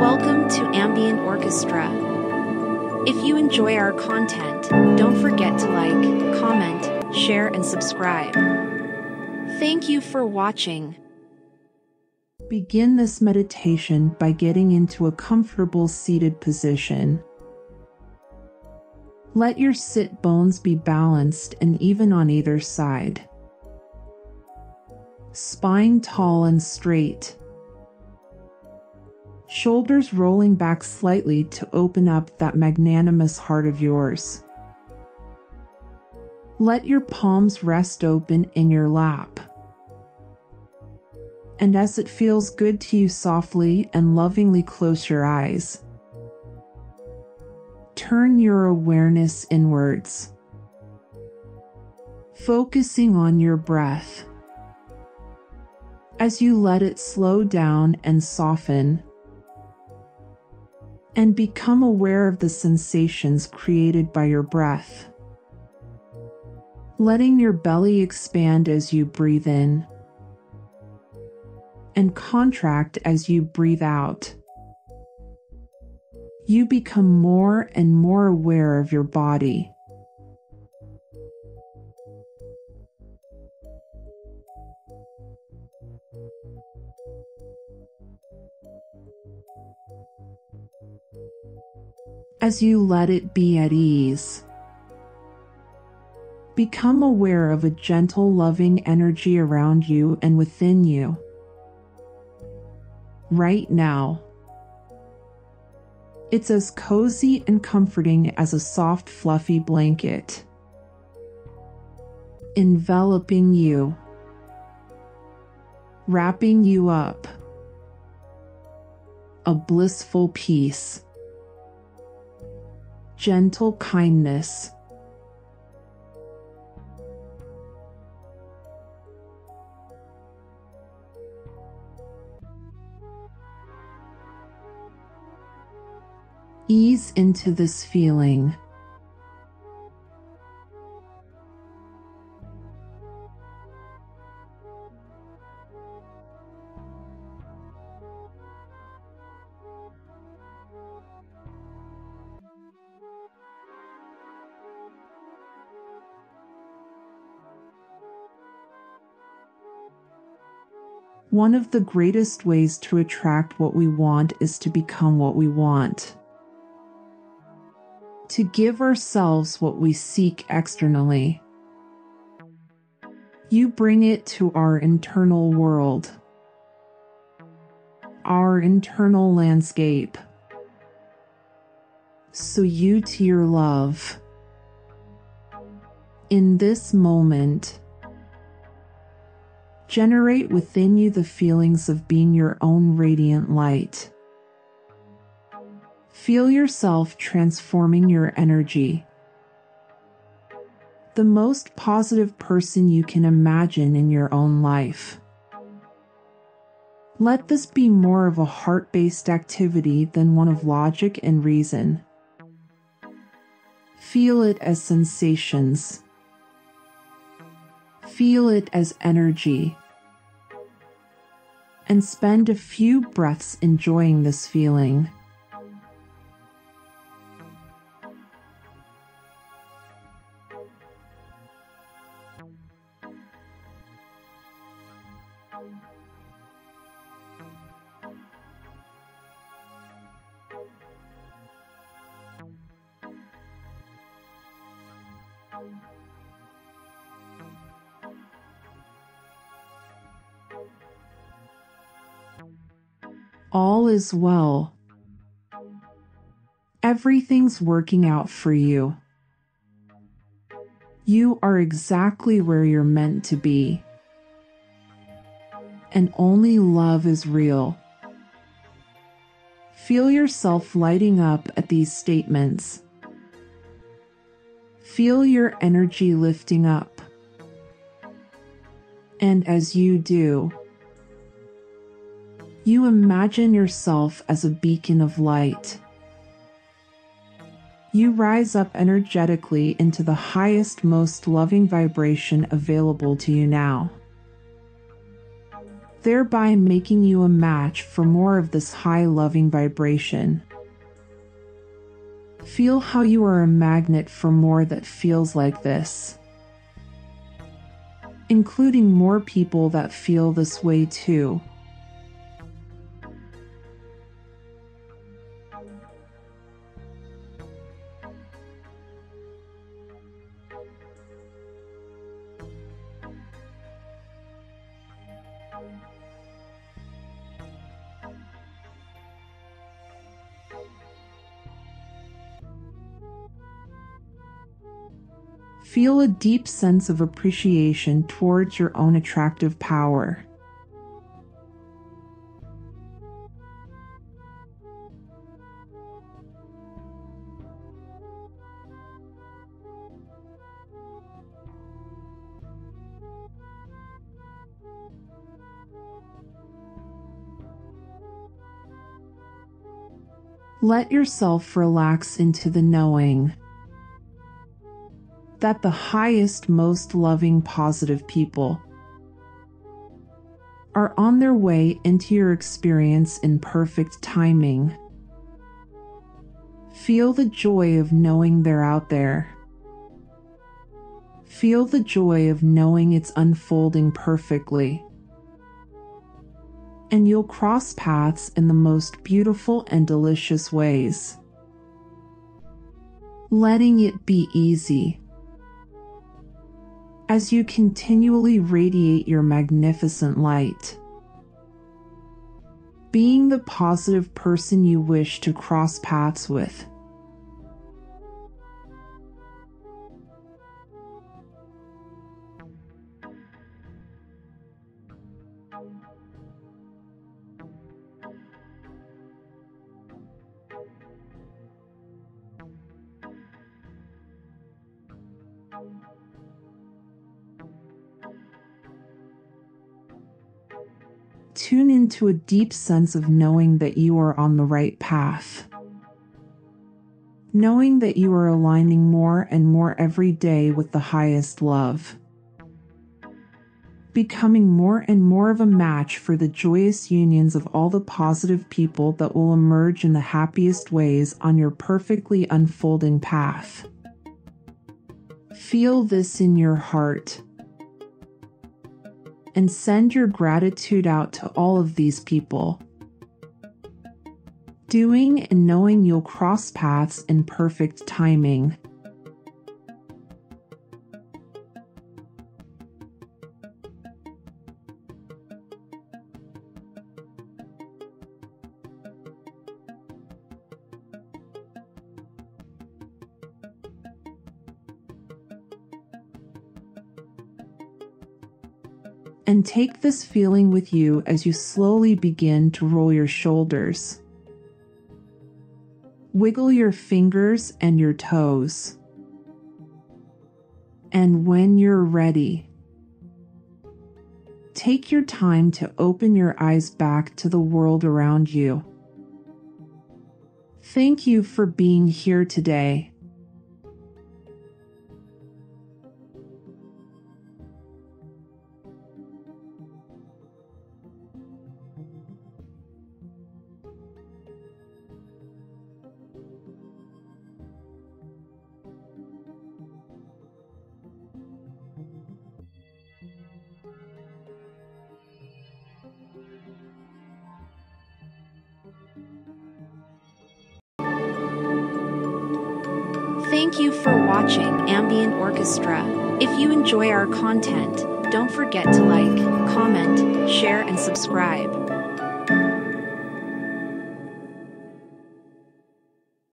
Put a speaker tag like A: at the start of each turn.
A: Welcome to Ambient Orchestra. If you enjoy our content, don't forget to like, comment, share, and subscribe. Thank you for watching.
B: Begin this meditation by getting into a comfortable seated position. Let your sit bones be balanced and even on either side. Spine tall and straight. Shoulders rolling back slightly to open up that magnanimous heart of yours. Let your palms rest open in your lap. And as it feels good to you, softly and lovingly close your eyes turn your awareness inwards, focusing on your breath. As you let it slow down and soften, and become aware of the sensations created by your breath. Letting your belly expand as you breathe in and contract as you breathe out you become more and more aware of your body. As you let it be at ease, become aware of a gentle, loving energy around you and within you. Right now, it's as cozy and comforting as a soft, fluffy blanket, enveloping you, wrapping you up. A blissful peace, gentle kindness ease into this feeling. One of the greatest ways to attract what we want is to become what we want to give ourselves what we seek externally. You bring it to our internal world, our internal landscape. So, you to your love. In this moment, generate within you the feelings of being your own radiant light. Feel yourself transforming your energy. The most positive person you can imagine in your own life. Let this be more of a heart based activity than one of logic and reason. Feel it as sensations. Feel it as energy. And spend a few breaths enjoying this feeling. All is well. Everything's working out for you. You are exactly where you're meant to be. And only love is real. Feel yourself lighting up at these statements. Feel your energy lifting up. And as you do, you imagine yourself as a beacon of light. You rise up energetically into the highest, most loving vibration available to you now. thereby making you a match for more of this high loving vibration. Feel how you are a magnet for more that feels like this, including more people that feel this way too. Feel a deep sense of appreciation towards your own attractive power. Let yourself relax into the knowing that the highest, most loving, positive people are on their way into your experience in perfect timing. Feel the joy of knowing they're out there. Feel the joy of knowing it's unfolding perfectly. And you'll cross paths in the most beautiful and delicious ways. Letting it be easy as you continually radiate your magnificent light. Being the positive person you wish to cross paths with. Tune into a deep sense of knowing that you are on the right path. Knowing that you are aligning more and more every day with the highest love. Becoming more and more of a match for the joyous unions of all the positive people that will emerge in the happiest ways on your perfectly unfolding path. Feel this in your heart and send your gratitude out to all of these people. Doing and knowing you'll cross paths in perfect timing. And take this feeling with you as you slowly begin to roll your shoulders. Wiggle your fingers and your toes. And when you're ready, take your time to open your eyes back to the world around you. Thank you for being here today.
A: Thank you for watching Ambient Orchestra. If you enjoy our content, don't forget to like, comment, share, and subscribe.